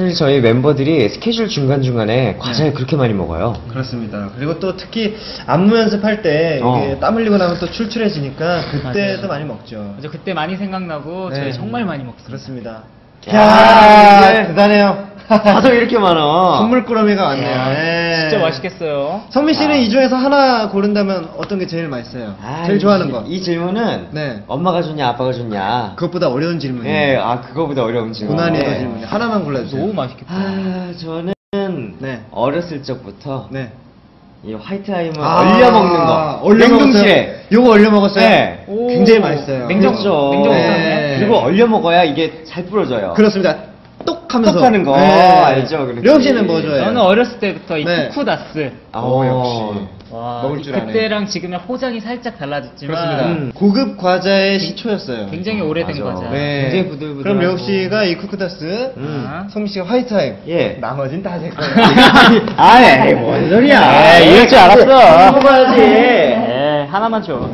사실 저희 멤버들이 스케줄 중간중간에 과자를 그렇게 많이 먹어요. 그렇습니다. 그리고 또 특히 안무 연습할 때 이게 어. 땀 흘리고 나면 또 출출해지니까 그때도 맞아요. 많이 먹죠. 그때 많이 생각나고 네. 저희 정말 많이 먹습니다. 그렇습니다. 야, 야, 이게- 대단해요. 과자 이렇게 많아. 선물꾸러미가 왔네요. 야, 네. 진짜 맛있겠어요. 성민 씨는 아. 이 중에서 하나 고른다면 어떤 게 제일 맛있어요? 아, 제일 이- 좋아하는 거. 이 질문은 네. 엄마가 좋냐 아빠가 좋냐. 그것보다 어려운 질문이에요. 예, 아 그거보다 어려운 질문. 고난이도 네. 질문. 하나만 골라주세요. 너무 맛있겠다. 아 저는 네. 어렸을 적부터 네. 이 화이트 아임을 아, 얼려 먹는 거. 얼려 냉동실에. 먹었어요? 요거 얼려 먹었어요? 네. 오. 굉장히 맛있어요. 냉정- 그렇죠. 냉정수산이요? 네. 그리고 얼려 먹어야 이게 잘 부러져요. 그렇습니다. 똑 하면서. 똑 하는 거. 알죠, 그렇지. 령 씨는 뭐 좋아해요? 저는 어렸을 때부터 이 네. 쿠쿠다스. 어, 역시. 와, 먹을 이 줄 아네. 그때랑 지금의 포장이 살짝 달라졌지만 그렇습니다. 음. 고급 과자의 시초였어요. 굉장히 오래된 맞아. 과자. 네. 굉장히 부들부들하고. 그럼 령 씨가 이 쿠쿠다스, 음. 아. 성민 씨가 화이트아임. 예. 나머진 다 제 거예요. 아이, 뭔 소리야. 에이, 이럴 줄 알았어. 먹어야지. 네, 하나만 줘.